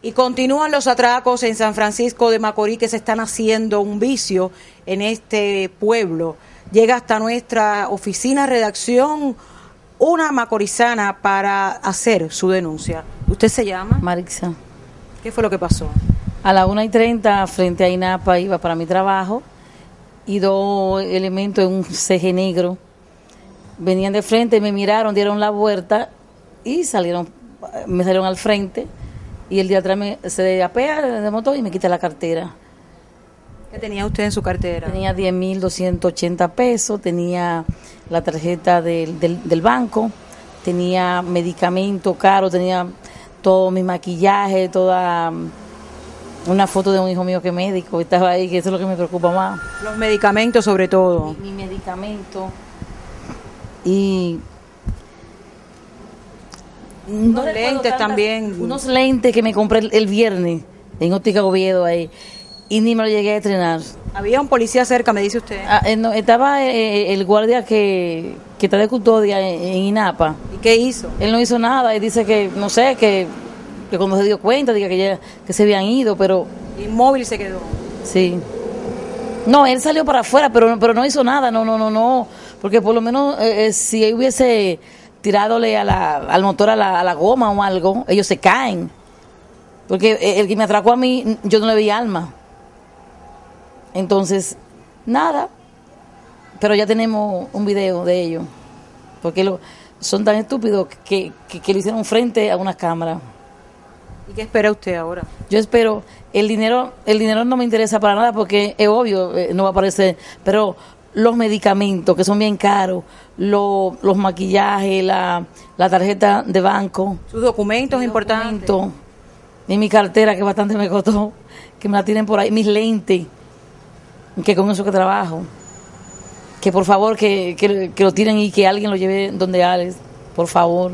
Y continúan los atracos en San Francisco de Macorís que se están haciendo un vicio en este pueblo. Llega hasta nuestra oficina redacción una macorizana para hacer su denuncia. ¿Usted se llama? Marixa. ¿Qué fue lo que pasó? A las 1 y 30, frente a INAPA, iba para mi trabajo y dos elementos en un ceje negro venían de frente, me miraron, dieron la vuelta y salieron, me salieron al frente y el de atrás me, se apea de moto y me quita la cartera. ¿Qué tenía usted en su cartera? Tenía 10.280 pesos, tenía la tarjeta del, del, del banco, tenía medicamento caro, tenía todo mi maquillaje, toda una foto de un hijo mío que es médico, estaba ahí, que eso es lo que me preocupa más. Los medicamentos sobre todo. Mi, mi medicamento. Y unos lentes también. Unos lentes que me compré el, el viernes en Óptica Oviedo ahí. Y ni me lo llegué a estrenar. Había un policía cerca, me dice usted. Ah, eh, no, estaba eh, el guardia que, que está de custodia en, en INAPA. ¿Y qué hizo? Él no hizo nada y dice que, no sé, que, que cuando se dio cuenta, diga que ya que se habían ido, pero Inmóvil se quedó. sí. No, él salió para afuera, pero, pero no hizo nada, no, no, no, no. Porque por lo menos eh, eh, si él hubiese tiradole a la, al motor a la, a la goma o algo, ellos se caen. Porque eh, el que me atracó a mí, yo no le vi alma. Entonces, nada. Pero ya tenemos un video de ellos. Porque lo, son tan estúpidos que, que, que le hicieron frente a una cámara. ¿Y qué espera usted ahora? Yo espero, el dinero, el dinero no me interesa para nada porque es obvio, eh, no va a aparecer, pero los medicamentos que son bien caros, lo- los maquillajes, la, la tarjeta de banco, Sus documentos importantes. documento, y mi cartera que bastante me costó, que me la tienen por ahí, mis lentes, que con eso que trabajo. Que por favor que, que, que lo tiren y que alguien lo lleve donde Alex, por favor.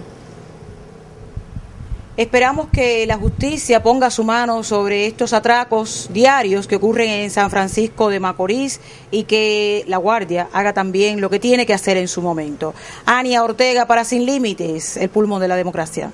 Esperamos que la justicia ponga su mano sobre estos atracos diarios que ocurren en San Francisco de Macorís y que la Guardia haga también lo que tiene que hacer en su momento. Ania Ortega para Sin Límites, el pulmón de la democracia.